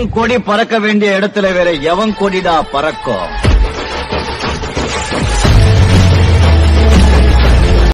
என் கொடி பறக்க வேண்டிய இடத்துல வேற எவன் கொடிடா பறக்கும்?